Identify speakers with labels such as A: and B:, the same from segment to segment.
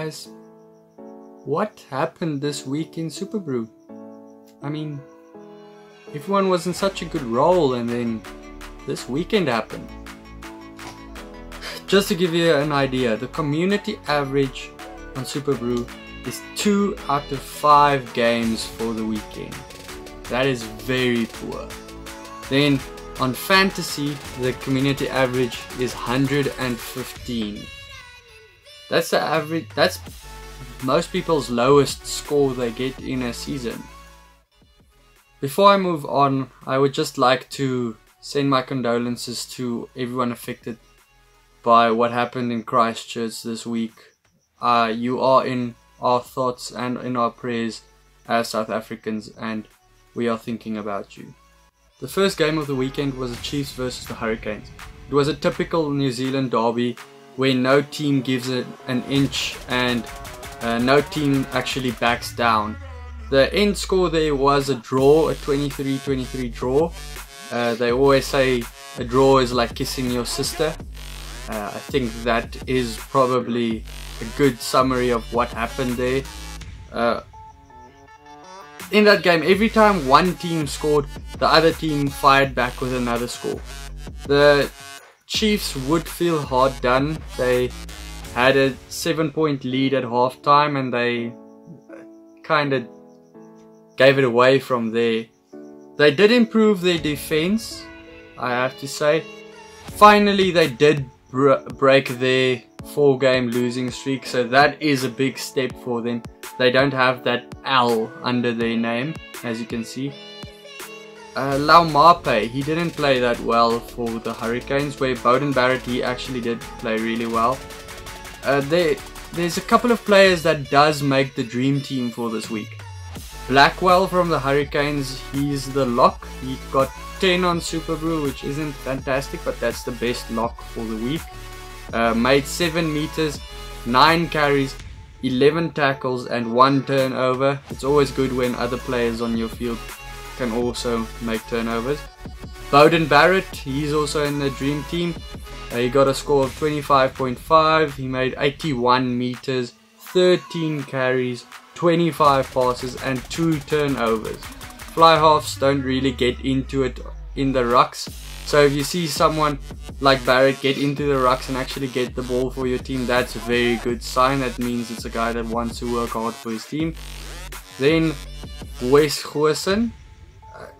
A: guys, what happened this week in Superbru? I mean, everyone was in such a good role and then this weekend happened. Just to give you an idea, the community average on Superbru is 2 out of 5 games for the weekend. That is very poor. Then on fantasy, the community average is 115. That's the average, that's most people's lowest score they get in a season. Before I move on, I would just like to send my condolences to everyone affected by what happened in Christchurch this week. Uh, you are in our thoughts and in our prayers as South Africans, and we are thinking about you. The first game of the weekend was the Chiefs versus the Hurricanes. It was a typical New Zealand derby where no team gives it an inch and uh, no team actually backs down. The end score there was a draw, a 23-23 draw. Uh, they always say a draw is like kissing your sister. Uh, I think that is probably a good summary of what happened there. Uh, in that game, every time one team scored, the other team fired back with another score. The Chiefs would feel hard done. They had a seven point lead at halftime and they kind of gave it away from there. They did improve their defense, I have to say. Finally, they did br break their four game losing streak, so that is a big step for them. They don't have that L under their name, as you can see. Uh, Laumape, he didn't play that well for the Hurricanes, where Beauden Barrett, he actually did play really well. Uh, there, there's a couple of players that does make the dream team for this week. Blackwell from the Hurricanes, he's the lock. He got 10 on Superbru, which isn't fantastic, but that's the best lock for the week. Uh, made 7 meters, 9 carries, 11 tackles, and 1 turnover. It's always good when other players on your field can also make turnovers. Beauden Barrett, he's also in the dream team. Uh, he got a score of 25.5. He made 81 meters, 13 carries, 25 passes, and 2 turnovers. Fly halves don't really get into it in the rucks. So if you see someone like Barrett get into the rucks and actually get the ball for your team, that's a very good sign. That means it's a guy that wants to work hard for his team. Then Wes Goosen,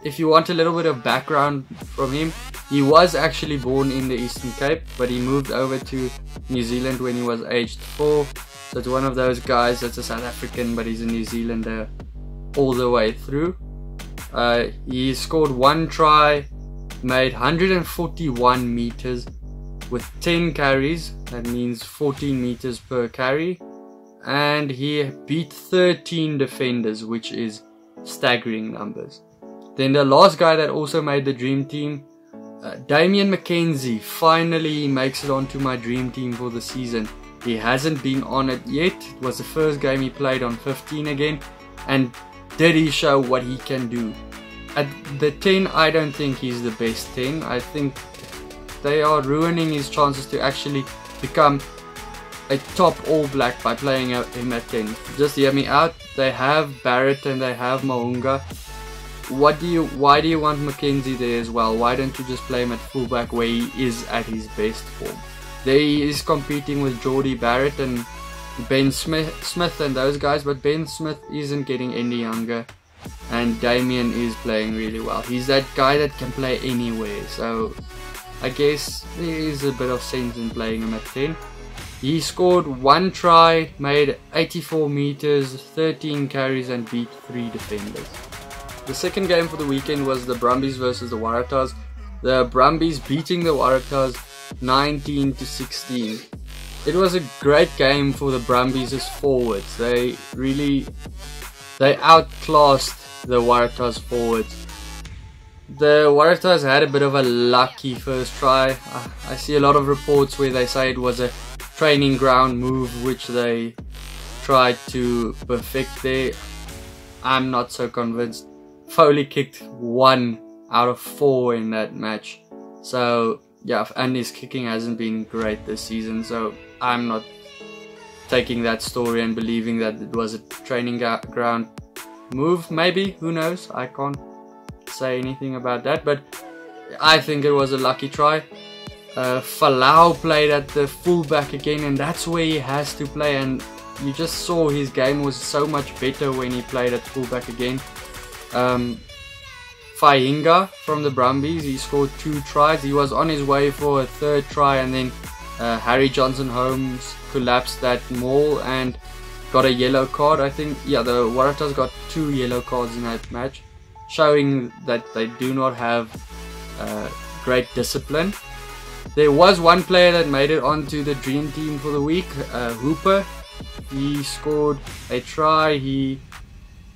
A: if you want a little bit of background from him, he was actually born in the Eastern Cape, but he moved over to New Zealand when he was aged 4. So it's one of those guys that's a South African, but he's a New Zealander all the way through. Uh, he scored one try, made 141 meters with 10 carries, that means 14 meters per carry, and he beat 13 defenders, which is staggering numbers. Then the last guy that also made the dream team, uh, Damian McKenzie, finally makes it onto my dream team for the season. He hasn't been on it yet. It was the first game he played on 15 again. And did he show what he can do? At the 10, I don't think he's the best 10. I think they are ruining his chances to actually become a top All Black by playing him at 10. Just hear me out. They have Barrett and they have Mo'unga what do you why do you want McKenzie there as well? Why don't you just play him at fullback where he is at his best form? There he is competing with Jordie Barrett and Ben Smith, Smith and those guys, but Ben Smith isn't getting any younger and Damian is playing really well. He's that guy that can play anywhere, so I guess there is a bit of sense in playing him at 10. He scored one try, made 84 meters, 13 carries and beat 3 defenders. The second game for the weekend was the Brumbies versus the Waratahs. The Brumbies beating the Waratahs 19 to 16. It was a great game for the Brumbies as forwards. They really they outclassed the Waratahs forwards. The Waratahs had a bit of a lucky first try. I see a lot of reports where they say it was a training ground move which they tried to perfect there. I'm not so convinced. Foley kicked one out of four in that match. So yeah, and his kicking hasn't been great this season. So I'm not taking that story and believing that it was a training ground move, maybe. Who knows? I can't say anything about that, but I think it was a lucky try. Uh, Folau played at the fullback again, and that's where he has to play. And you just saw his game was so much better when he played at fullback again. Um, Fainga'a from the Brumbies, he scored two tries. He was on his way for a third try, and then uh, Harry Johnson Holmes collapsed that maul and got a yellow card. I think, yeah, the Waratahs got two yellow cards in that match, showing that they do not have uh, great discipline. There was one player that made it onto the dream team for the week, uh, Hooper. He scored a try. He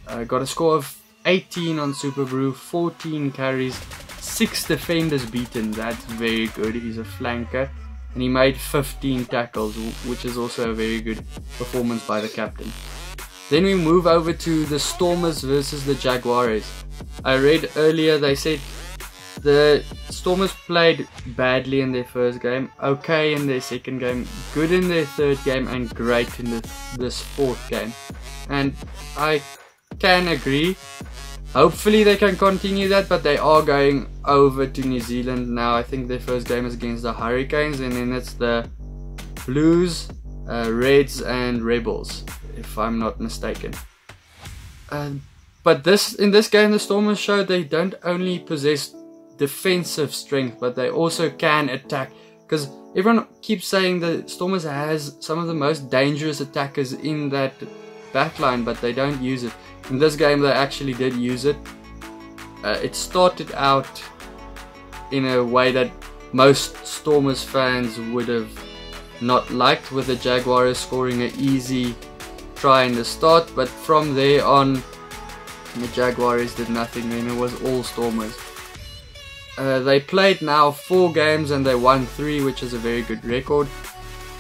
A: uh, got a score of 18 on Superbru, 14 carries, 6 defenders beaten. That's very good. He's a flanker and he made 15 tackles, which is also a very good performance by the captain. Then we move over to the Stormers versus the Jaguares. I read earlier they said the Stormers played badly in their first game, okay in their second game, good in their third game, and great in the, this fourth game. And I can agree Hopefully they can continue that, but they are going over to New Zealand now. I think their first game is against the Hurricanes, and then it's the Blues, uh, Reds, and Rebels, if I'm not mistaken. Uh, but this in this game, the Stormers showed they don't only possess defensive strength, but they also can attack. Because everyone keeps saying the Stormers has some of the most dangerous attackers in that backline, but they don't use it. In this game they actually did use it. Uh, it started out in a way that most Stormers fans would have not liked with the Jaguars scoring an easy try in the start but from there on the Jaguars did nothing and it was all Stormers. Uh, they played now four games and they won three which is a very good record.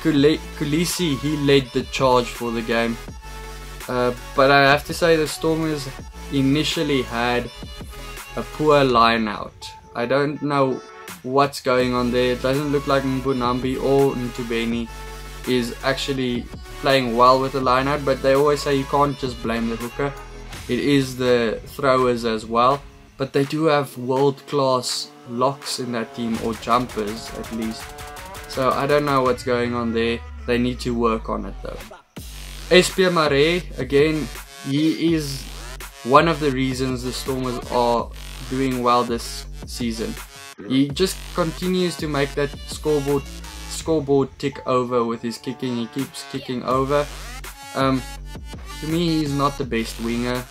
A: Kolisi he led the charge for the game uh, but I have to say the Stormers initially had a poor line out. I don't know what's going on there. It doesn't look like Mbonambi or Ntubeni is actually playing well with the line out, but they always say you can't just blame the hooker. It is the throwers as well, but they do have world class locks in that team or jumpers at least. So I don't know what's going on there. They need to work on it though. SP Marais, again, he is one of the reasons the Stormers are doing well this season. He just continues to make that scoreboard scoreboard tick over with his kicking. He keeps kicking over. Um, to me, he's not the best winger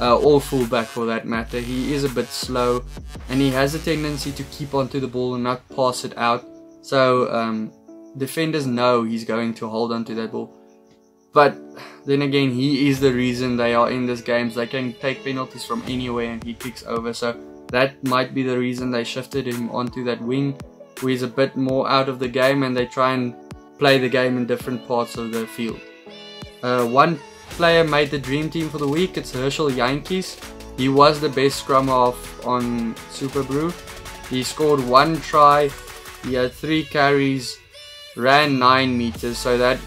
A: uh, or fullback for that matter. He is a bit slow and he has a tendency to keep onto the ball and not pass it out. So um, defenders know he's going to hold onto that ball. But then again, he is the reason they are in this game. They can take penalties from anywhere and he kicks over. So that might be the reason they shifted him onto that wing where he's a bit more out of the game and they try and play the game in different parts of the field. Uh, one player made the dream team for the week. It's Herschel Jantjies. He was the best scrum half on Superbru. He scored one try. He had three carries, ran nine meters. So that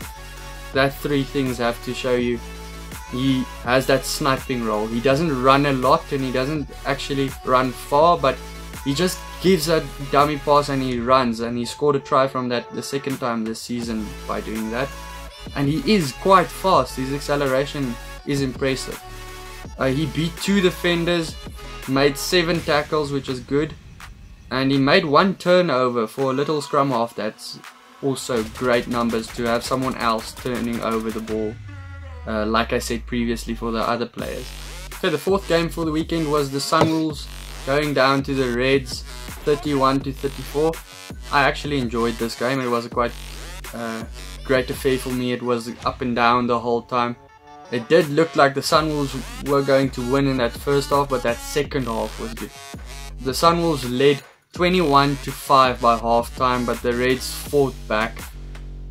A: that three things I have to show you he has that sniping role. He doesn't run a lot and he doesn't actually run far, but he just gives a dummy pass and he runs and he scored a try from that the second time this season by doing that. And he is quite fast. His acceleration is impressive. Uh, he beat two defenders, made seven tackles, which is good, and he made one turnover for a little scrum half. That's also great numbers to have someone else turning over the ball, uh, like I said previously for the other players. So the fourth game for the weekend was the Sunwolves going down to the Reds 31 to 34. I actually enjoyed this game. It was a quite uh, great affair for me. It was up and down the whole time. It did look like the Sunwolves were going to win in that first half, but that second half was good. The Sunwolves led 21 to 5 by halftime, but the Reds fought back.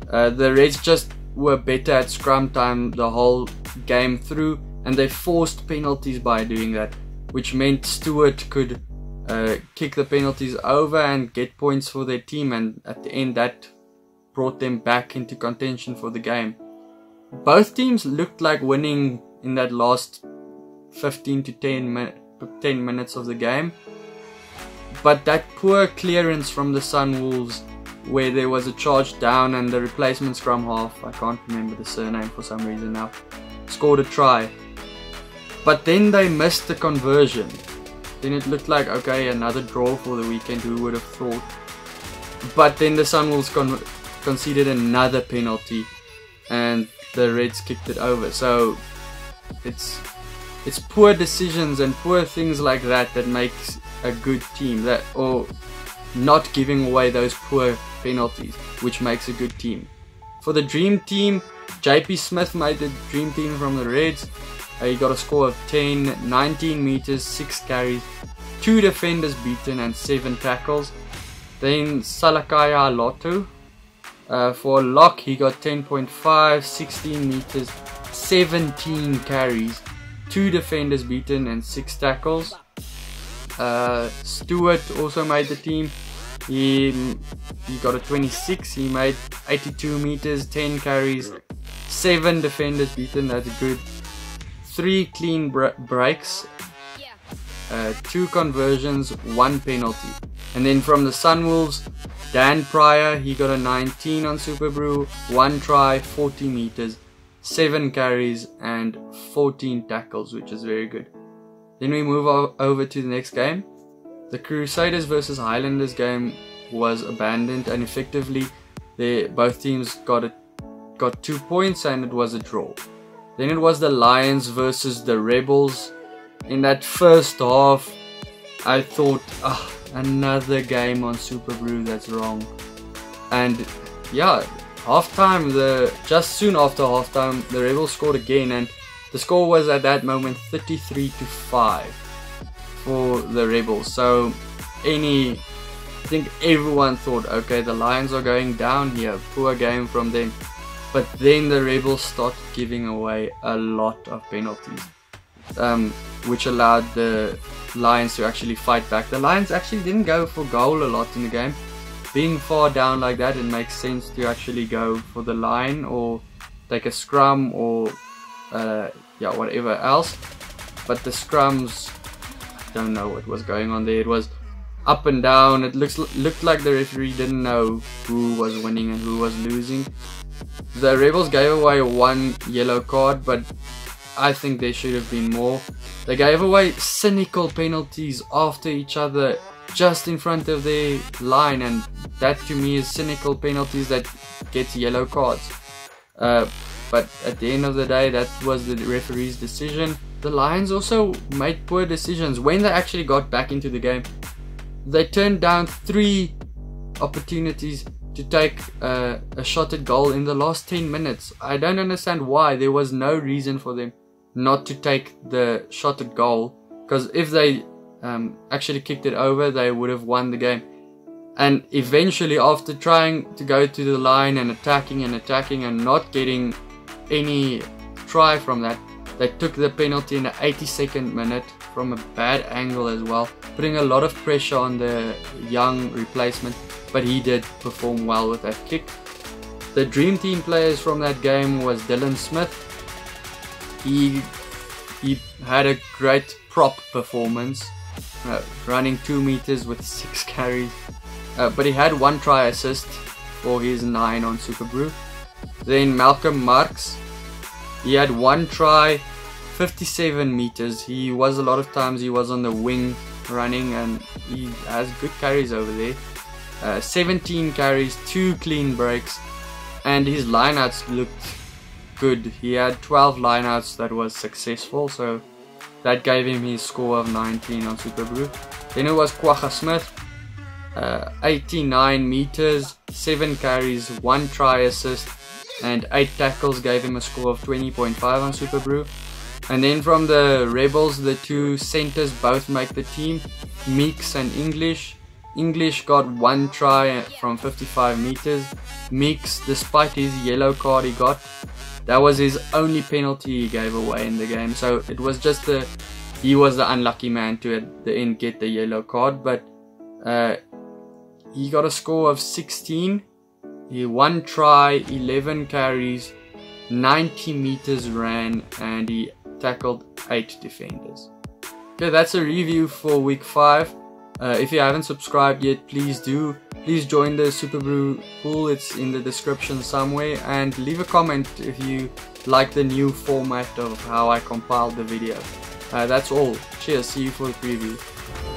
A: Uh, the Reds just were better at scrum time the whole game through, and they forced penalties by doing that, which meant Stewart could uh, kick the penalties over and get points for their team, and at the end, that brought them back into contention for the game. both teams looked like winning in that last 15 to 10, min- 10 minutes of the game. But that poor clearance from the Sunwolves, where there was a charge down and the replacement scrum half, I can't remember the surname for some reason now, scored a try. But then they missed the conversion. Then it looked like, okay, another draw for the weekend, who would have thought? But then the Sunwolves con- conceded another penalty and the Reds kicked it over. So it's it's poor decisions and poor things like that that makes a good team that or not giving away those poor penalties which makes a good team. For the dream team, JP Smith made the dream team from the Reds. Uh, he got a score of 10, 19 meters, 6 carries, 2 defenders beaten and 7 tackles. Then Salakaia-Loto. Uh, for Lock, he got 10.5, 16 meters, 17 carries, 2 defenders beaten and 6 tackles. Uh, Stewart also made the team. He, he got a 26, he made 82 meters, 10 carries, 7 defenders beaten, that's good. 3 clean breaks, uh, 2 conversions, 1 penalty. And then from the Sunwolves, Dan Pryor, he got a 19 on Superbru, 1 try, 40 meters, 7 carries, and 14 tackles, which is very good. Then we move over to the next game. The Crusaders versus Highlanders game was abandoned, and effectively, they, both teams got a, got two points, and it was a draw. Then it was the Lions versus the Rebels. In that first half, I thought, ah, another game on Superbru that's wrong. And yeah, halftime, the just soon after halftime, the Rebels scored again, and the score was at that moment 33 to 5 for the Rebels. So any I think everyone thought, okay, the Lions are going down here. Poor game from them. But then the Rebels started giving away a lot of penalties, um, which allowed the Lions to actually fight back. The Lions actually didn't go for goal a lot in the game. Being far down like that, it makes sense to actually go for the line or take a scrum or uh, yeah, whatever else. But the scrums, don't know what was going on there. It was up and down. It looks looked like the referee didn't know who was winning and who was losing. The Rebels gave away one yellow card, but I think there should have been more. They gave away cynical penalties after each other just in front of their line, and that to me is cynical penalties that get yellow cards. Uh, but at the end of the day, that was the referee's decision. The Lions also made poor decisions when they actually got back into the game. They turned down three opportunities to take uh, a shot at goal in the last 10 minutes. I don't understand why. There was no reason for them not to take the shot at goal because if they um, actually kicked it over, they would have won the game. And eventually, after trying to go to the line and attacking and attacking and not getting any try from that, they took the penalty in the 82nd minute from a bad angle as well, putting a lot of pressure on the young replacement. But he did perform well with that kick. The dream team players from that game was Dylan Smith, he he had a great prop performance, uh, running two meters with six carries. Uh, but he had one try assist for his nine on Superbru. Then Malcolm Marx, he had one try, 57 meters. He was a lot of times he was on the wing running and he has good carries over there. Uh, 17 carries, two clean breaks, and his lineouts looked good. He had 12 lineouts that was successful, so that gave him his score of 19 on Superbru. Then it was Kwagga Smith, uh, 89 meters, 7 carries, 1 try assist, and 8 tackles gave him a score of 20.5 on Superbru. And then from the Rebels, the two centers both make the team, Meakes and English. English got one try from 55 meters. Meakes, despite his yellow card he got, that was his only penalty he gave away in the game. So it was just the he was the unlucky man to at the end get the yellow card, but uh, he got a score of 16. He one try, 11 carries, 90 meters ran and he tackled 8 defenders. Okay, that's a review for week 5. Uh, if you haven't subscribed yet, please do. Please join the Superbru pool, it's in the description somewhere. And leave a comment if you like the new format of how I compiled the video. Uh, that's all. Cheers, see you for the preview.